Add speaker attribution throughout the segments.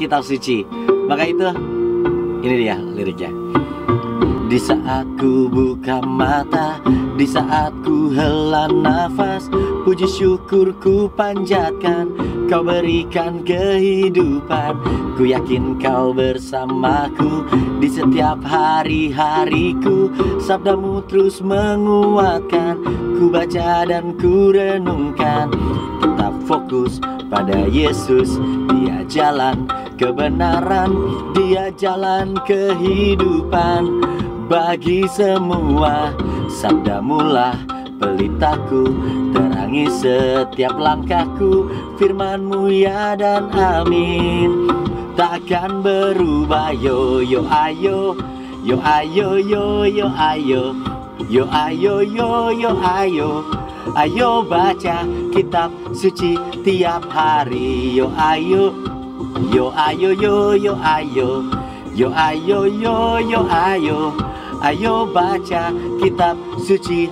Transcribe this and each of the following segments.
Speaker 1: kitab suci. Maka itu ini dia liriknya. Di saat ku buka mata Di saat ku hela nafas Puji syukur ku panjatkan Kau berikan kehidupan Ku yakin kau bersamaku Di setiap hari-hariku Sabdamu terus menguatkan Ku baca dan ku renungkan fokus pada Yesus. Dia jalan kebenaran Dia jalan kehidupan. Bagi semua Sabdamulah pelitaku Terangi setiap langkahku Firmanmu ya dan amin. Takkan berubah yo yo ayo Yo ayo yo yo ayo. Yo ayo yo yo ayo Ayo baca kitab suci tiap hari. Yo ayo Yo ayo yo yo ayo. Yo ayo yo yo ayo Ayo baca kitab suci.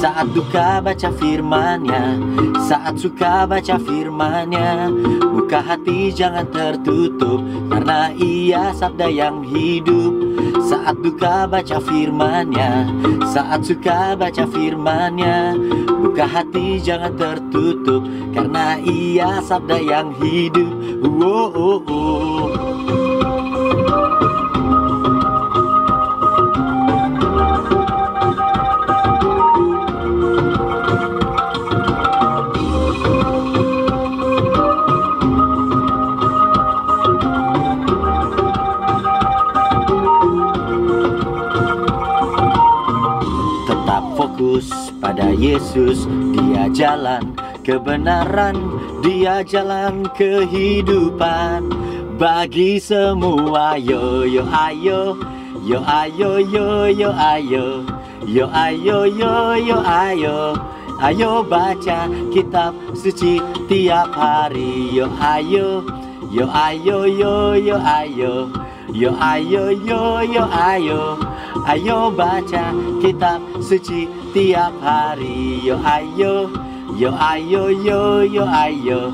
Speaker 1: Saat duka baca firmannya Saat suka baca firmannya Buka hati jangan tertutup Karena ia sabda yang hidup. Saat duka baca firmannya Saat suka baca firmannya Buka hati jangan tertutup Karena ia sabda yang hidup. Oh, oh, oh. Tetap fokus pada Yesus. Dia jalan kebenaran Dia jalan kehidupan. Bagi semua yo yo ayo Yo ayo yo yo ayo Yo ayo yo yo ayo. Ayo baca kitab suci tiap hari. Yo ayo Yo ayo yo yo ayo. Yo ayo yo yo ayo Ayo baca kitab suci tiap hari. Yo ayo Yo ayo yo yo ayo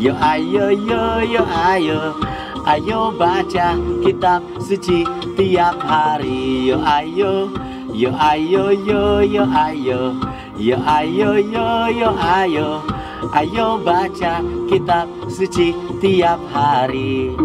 Speaker 1: Yo ayo yo yo ayo. Ayo baca kitab suci tiap hari. Yo ayo Yo ayo yo yo ayo Yo ayo yo yo ayo. Ayo baca kitab suci tiap hari